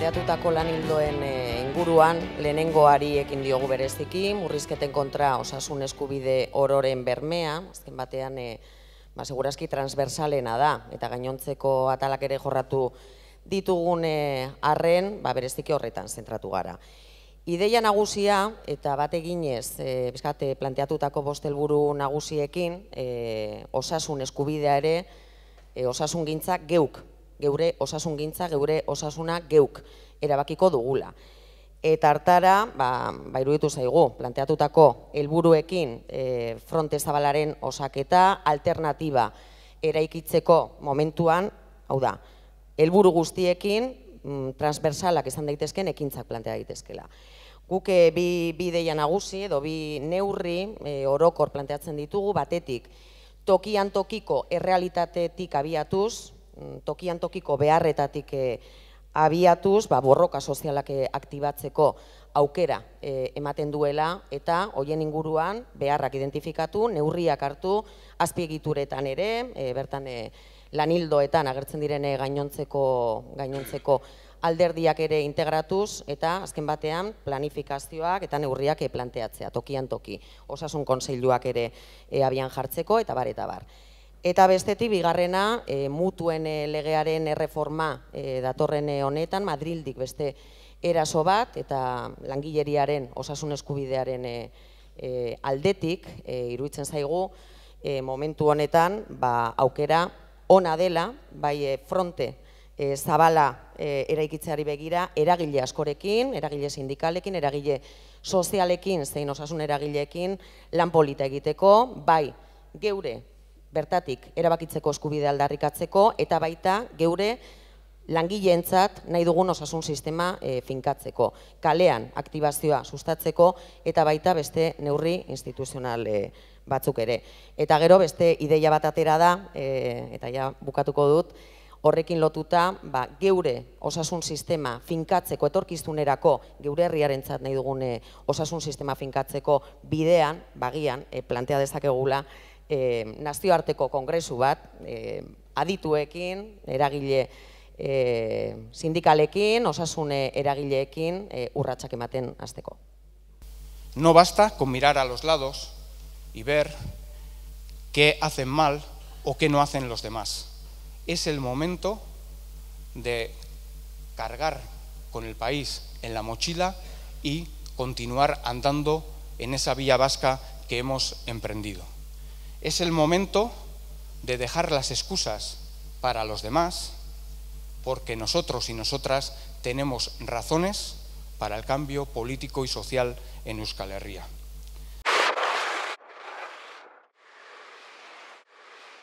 planteatutako lanildoen e, inguruan lehenengoari ekin diogu bereziki, murrizketen kontra osasun eskubide ororen bermea, azken batean e, ba, seguraski transversalena da, eta gainontzeko atalak ere jorratu ditugun arren, ba, bereziki horretan zentratu gara. Ideia nagusia, eta bat eginez, e, bizkate, planteatutako bostelburu nagusiekin, e, osasun eskubidea ere, e, osasun gintza geuk geure osasun gintza, geure osasuna geuk erabakiko dugula. Eta hartara, ba, ba iruditu zaigu, planteatutako helburuekin e, fronte zabalaren osaketa, alternatiba eraikitzeko momentuan, hau da, helburu guztiekin mm, transversalak izan daitezken ekintzak plantea daitezkela. Guk e, bi, bi deia nagusi edo bi neurri e, orokor planteatzen ditugu, batetik tokian tokiko errealitatetik abiatuz, tokian tokiko beharretatik e, abiatuz, ba, borroka sozialak eh, aktibatzeko aukera e, ematen duela eta hoien inguruan beharrak identifikatu, neurriak hartu, azpiegituretan ere, e, bertan e, lanildoetan agertzen direne gainontzeko, gainontzeko alderdiak ere integratuz eta azken batean planifikazioak eta neurriak planteatzea, tokian toki, osasun konseiluak ere e, abian jartzeko eta bar eta bar. Eta bestetik, bigarrena, e, mutuen e, legearen erreforma e, datorren honetan, Madrildik beste eraso bat, eta langileriaren osasun eskubidearen e, aldetik, e, iruditzen zaigu, e, momentu honetan, ba, aukera ona dela, bai fronte e, zabala e, eraikitzeari begira, eragile askorekin, eragile sindikalekin, eragile sozialekin, zein osasun eragileekin, lan polita egiteko, bai, geure bertatik erabakitzeko eskubide aldarrikatzeko eta baita geure langileentzat nahi dugun osasun sistema e, finkatzeko, kalean aktibazioa sustatzeko eta baita beste neurri instituzional e, batzuk ere. Eta gero beste ideia bat atera da, e, eta ja bukatuko dut, horrekin lotuta ba, geure osasun sistema finkatzeko, etorkizunerako geure herriarentzat nahi dugun osasun sistema finkatzeko bidean, bagian, e, plantea dezakegula, e, nazioarteko kongresu bat, e, adituekin, eragile e, sindikalekin, osasune eragileekin e, urratsak ematen hasteko. No basta con mirar a los lados y ver qué hacen mal o qué no hacen los demás. Es el momento de cargar con el país en la mochila y continuar andando en esa vía vasca que hemos emprendido. Es el momento de dejar las excusas para los demás, porque nosotros y nosotras tenemos razones para el cambio político y social en Euskal Herria.